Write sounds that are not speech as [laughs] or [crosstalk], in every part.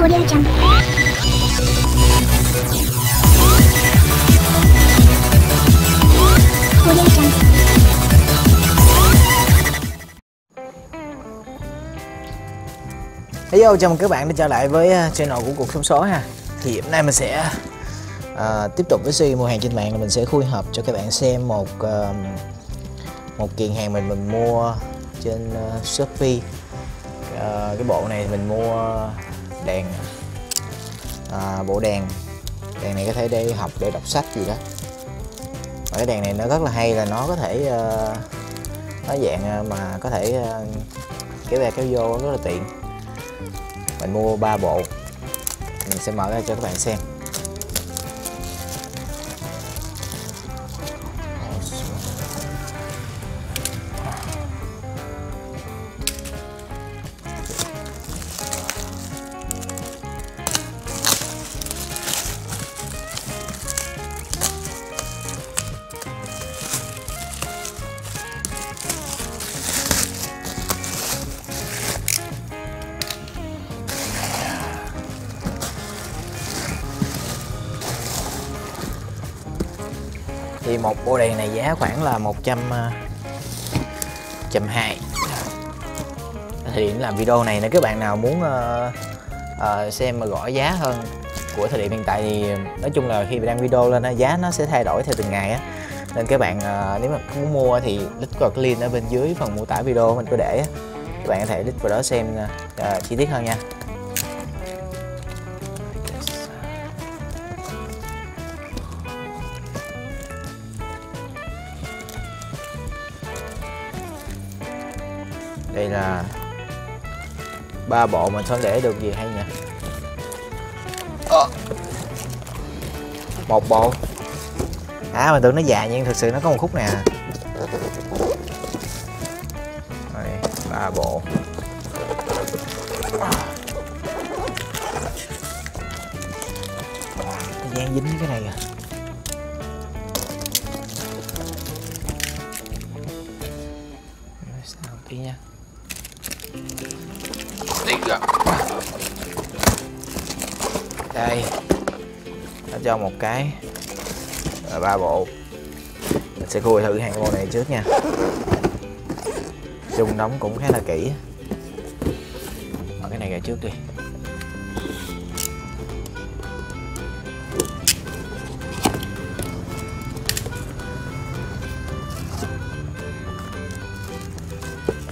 Audio Jungle. Audio Hello, chào mừng các bạn đã trở lại với ờ, channel của cuộc sống số ha. Thì hôm nay mình sẽ uh, tiếp tục với series mua hàng trên mạng là mình sẽ khui hợp cho các bạn xem một uh, một kiện hàng mình mình mua trên uh, Shopee. Uh, Cái bộ này mình mua đèn à, bộ đèn. Đèn này có thể để học để đọc sách gì đó. Và cái đèn này nó rất là hay là nó có thể uh, nó dạng ờ, mà có thể uh, kéo ra kéo vô rất là tiện. Mình mua 3 bộ mình sẽ mở ra cho các bạn xem. Một bộ đèn này giá khoảng là 100 trăm à, hai. Thời điểm làm video này nếu các bạn nào muốn uh, uh, xem mà gõ giá hơn của thời điểm hiện tại thì nói chung là khi đăng video lên giá nó sẽ thay đổi theo từng ngày á. Nên các bạn uh, nếu mà muốn mua thì click vào cái link ở bên dưới phần mô tả video mình có để á. các bạn có thể click vào đó xem uh, chi tiết hơn nha. Đây là ba bộ mình sẽ để được gì hay nhỉ? Ờ. Một bộ. À mình tưởng nó dài nhưng thực sự nó có một khúc nè. Đây, ba bộ. Ờ, gian dính cái này à. Sao tí nha. Cho một cái và ba bộ. Mình sẽ khui thử hàng bộ này trước nha. Chung đóng cũng khá là kỹ. Mở cái này ra trước đi.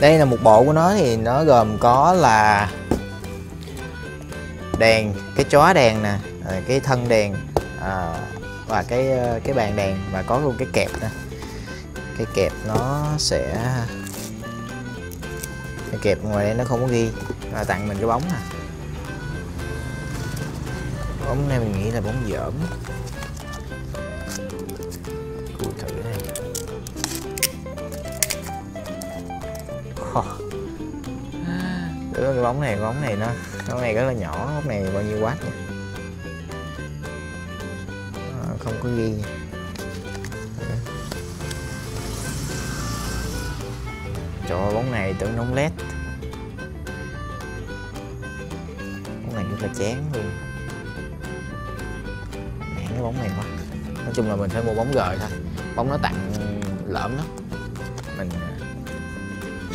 Đây là một bộ của nó thì nó gồm có là đèn, cái chóa đèn nè Ờ, cái thân đèn à, và cái ờ, cái bàn đèn và có luôn cái kẹp nữa. Cái kẹp nó sẽ cái kẹp ngoài đây nó không có ghi là tặng mình cái bóng nè bóng này mình nghĩ là bóng dởm Cùi thử này. Oh. cái bóng này cái bóng này nó bóng này rất là nhỏ bóng này bao nhiêu watt nhỉ? À, có ghi. Trời ơi, bóng này tưởng nóng led Bóng này rất là chán luôn. Nản cái bóng này quá. Nói chung là mình phải mua bóng gời thôi. Bóng nó tặng lỡm lắm. Mình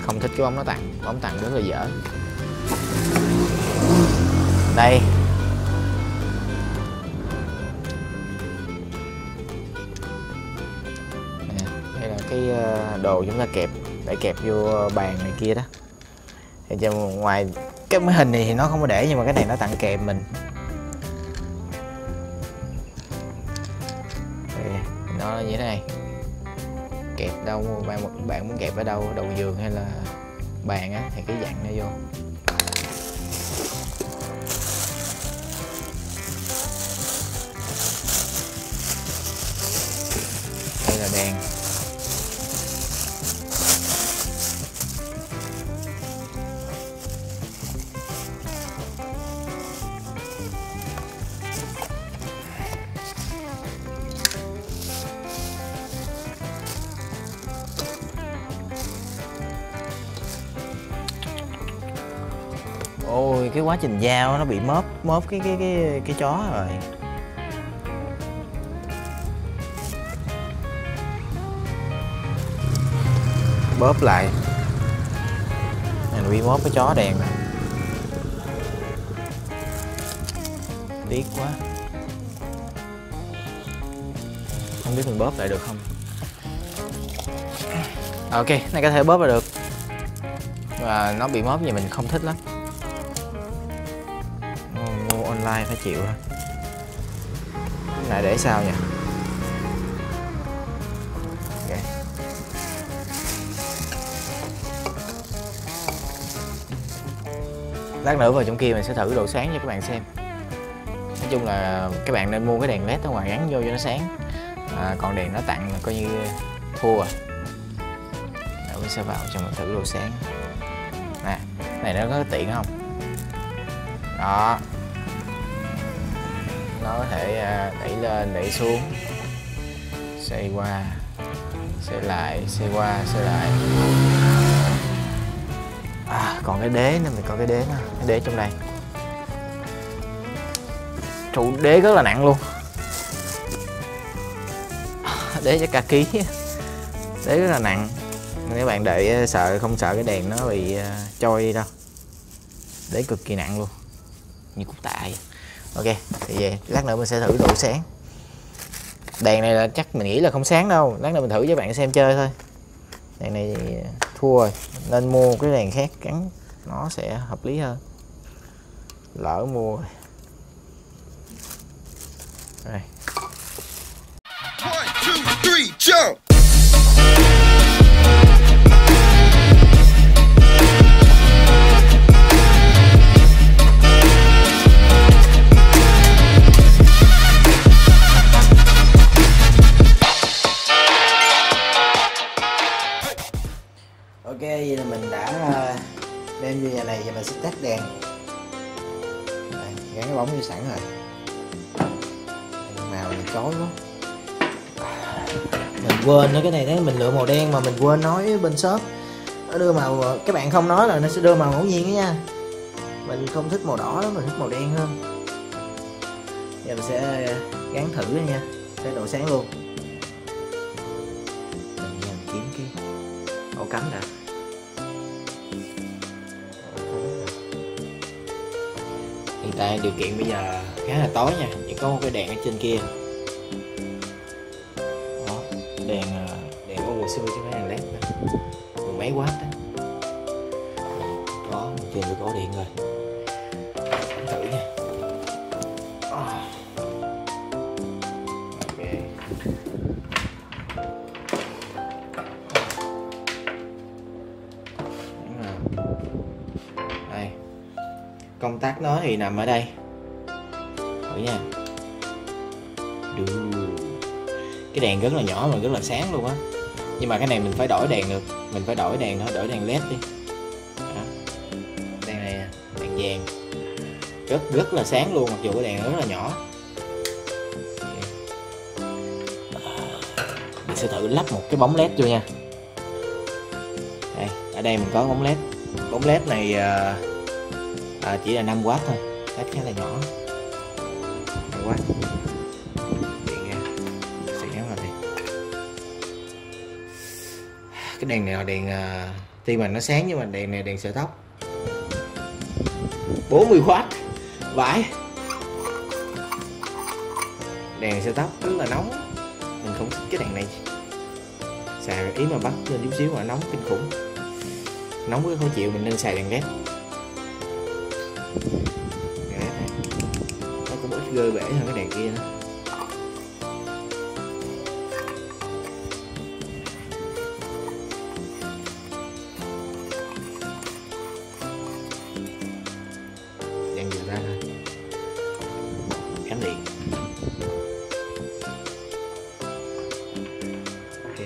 không thích cái bóng nó tặng. Bóng tặng rất là dở. Đây. Đồ chúng ta kẹp, để kẹp vô bàn này kia đó. Thì cho ngoài, cái máy hình này thì nó không có để nhưng mà cái này nó tặng kèm mình. Thì nó như thế này. Kẹp đâu, bạn bạn muốn kẹp ở đâu, đầu giường hay là bàn á, thì cái dặn nó vô. Cái quá trình giao nó bị móp móp cái cái cái cái chó rồi. Bóp lại. Này bị móp cái chó đèn này tiếc quá. Không biết mình bóp lại được không? À, ok, này có thể bóp lại được. Và nó bị móp gì mình không thích lắm online phải chịu thôi. Cái này để sao nhỉ? Okay. lát nữa vào trong kia mình sẽ thử độ sáng cho các bạn xem. Nói chung là các bạn nên mua cái đèn led ở ngoài gắn vô cho nó sáng. À, còn đèn nó tặng là coi như thua rồi. Mình sẽ vào cho mình thử độ sáng. À, nè này nó có tiện không? Đó nó có thể à, đẩy lên, đẩy xuống. Xoay qua xoay lại xoay qua xoay lại. À còn cái đế nữa, mình có cái đế nữa, cái đế trong đây. Trụ đế rất là nặng luôn. [laughs] Đế cho ca ký. Đế rất là nặng. Nếu bạn đợi à, sợ, không sợ cái đèn nó bị à, trôi đi đâu. Đế cực kỳ nặng luôn. Như cục tạ vậy ok thì về lát nữa mình sẽ thử độ sáng. Đèn này là chắc mình nghĩ là không sáng đâu. Lát nữa mình thử với bạn xem chơi thôi. Đèn này ờ, thua rồi. Nên mua cái đèn khác gắn nó sẽ hợp lý hơn. Lỡ mua rồi. Đây. One, two, three, jump! Tắt đèn Đây, gắn cái bóng như sẵn rồi. Màu này chói quá. Mình quên nữa cái này đấy mình lựa màu đen mà mình quên nói bên shop. Nó đưa màu các bạn không nói là nó sẽ đưa màu ngẫu nhiên đó nha. Mình không thích màu đỏ lắm mình thích màu đen hơn. Giờ mình sẽ gắn thử nha sẽ độ sáng luôn. Mình kiếm cái ổ cắm đã. Điều kiện bây giờ khá là tối nha. Chỉ có một cái đèn ở trên kia. Đó, đèn à, đèn của hồi xưa chứ không phải đèn led đó. mười mấy watt đó đó, trên tìm được ổ điện rồi. Thử nha. Công tắc nó thì nằm ở đây. Thử nha. Đù. cái đèn rất là nhỏ mà rất là sáng luôn á. Nhưng mà cái này mình phải đổi đèn được. Mình phải đổi đèn đó đổi đèn led đi. Đó. đèn này nè, đèn vàng. Rất rất là sáng luôn mặc dù cái đèn rất là nhỏ. Mình sẽ thử lắp một cái bóng led vô nha. Đây ở đây mình có bóng led. Bóng led này uh, à, chỉ là 5W thôi. Led khá là nhỏ. 5W điện cái đèn này là đèn ờ, tuy mà nó sáng nhưng mà đèn này đèn sợi tóc. 40W vãi. Đèn sợi tóc rất là nóng. Mình không thích cái đèn này. Xài ý mà bắt lên chút xíu mà nóng kinh khủng. Nóng quá khó chịu mình nên xài đèn led. Cả này. Nó cũng ít gơ bể hơn cái đèn kia nữa đèn vừa ra thôi. Gắn điện. Ok.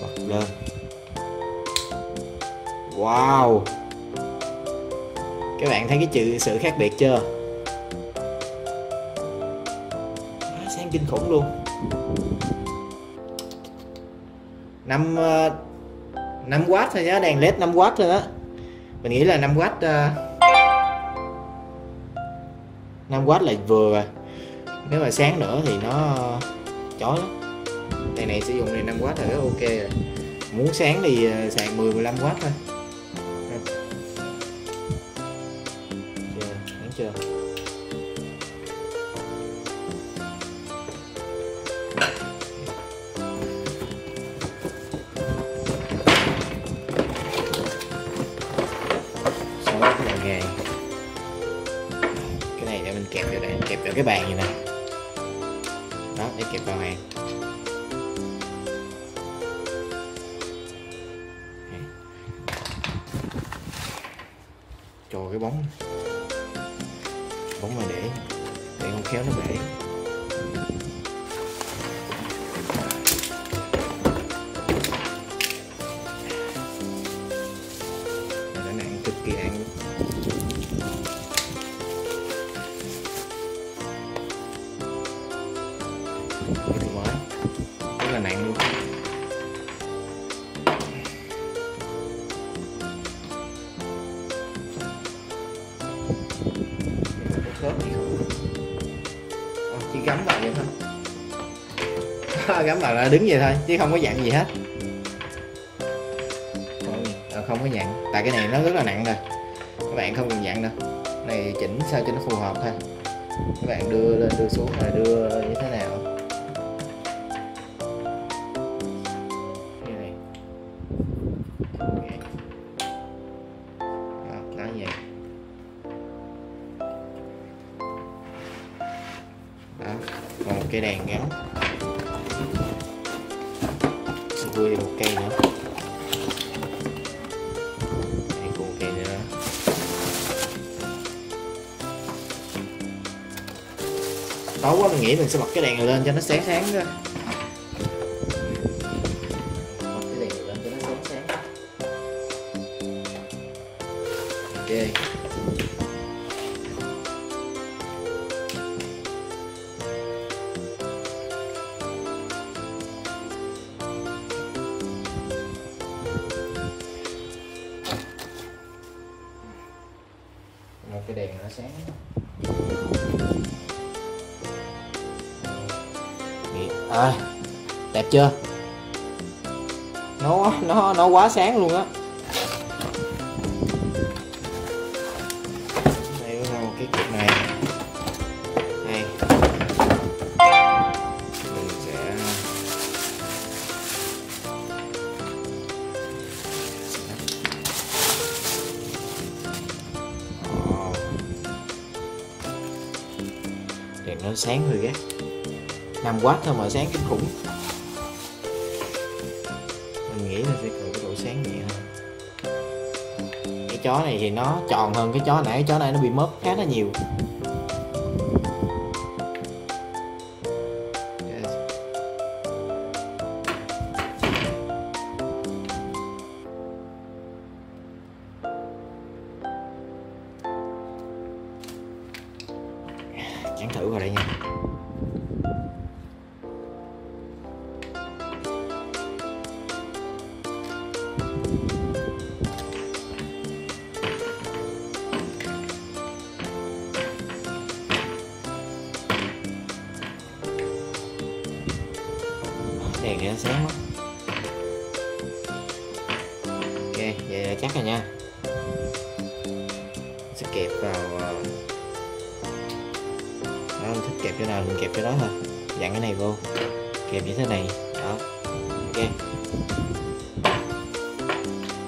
Bật lên. Wow bạn thấy cái chữ sự khác biệt chưa? Nó sáng kinh khủng luôn. Năm ờ, năm w thôi nhá đèn led 5W thôi đó mình nghĩ là 5W uh, 5W là vừa. Rồi nếu mà sáng nữa thì nó chói lắm. Đèn này sử dụng này 5W là rất ok rồi. Muốn sáng thì ờ, sạc 10 15W thôi. Cái bàn như này đó, để kẹp vào hàng. Cho cái bóng. Bóng mà để để không khéo nó bể. Khớp gì không à, chỉ gắm vào vậy thôi. [laughs] Gắm vào là đứng vậy thôi chứ không có dặn gì hết. À, không có dặn. Tại cái này nó rất là nặng rồi các bạn không cần dặn đâu. Này chỉnh sao cho nó phù hợp thôi. Các bạn đưa lên đưa xuống rồi đưa như thế này. Cây đèn gắn vui thì một cây nữa. Đây, cũng một cây nữa. Tối quá, mình nghĩ mình sẽ bật cái đèn này lên cho nó sáng sáng. Ra Okay. Chưa? Nó nó nó quá sáng luôn á. Đây có một cái cục này. Đây. Mình sẽ đèn nó sáng hơi ghét, 5W thôi mà sáng kinh khủng nghĩ là sẽ cần cái độ sáng nhẹ hơn. Cái chó này thì nó tròn hơn cái chó nãy, cái chó này nó bị mất khá là nhiều. Kẹp chỗ nào mình kẹp chỗ đó thôi. Dặn cái này vô. Kẹp như thế này. Đó. Ok.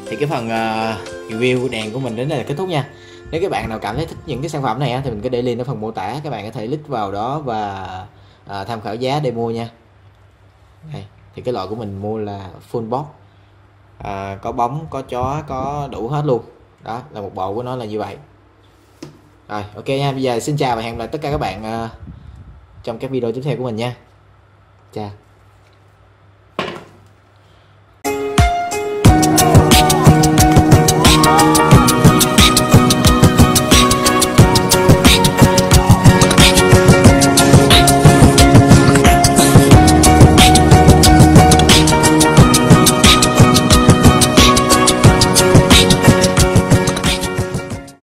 Thì cái phần uh, review đèn của mình đến đây là kết thúc nha. Nếu các bạn nào cảm thấy thích những cái sản phẩm này á, thì mình có để link ở phần mô tả. Các bạn có thể click vào đó và uh, tham khảo giá để mua nha. Đây. Thì cái loại của mình mua là full box. À, có bóng có chó có đủ hết luôn. Đó là một bộ của nó là như vậy. Rồi ok nha. Bây giờ xin chào và hẹn gặp lại tất cả các bạn uh, trong các video tiếp theo của mình nha. Chào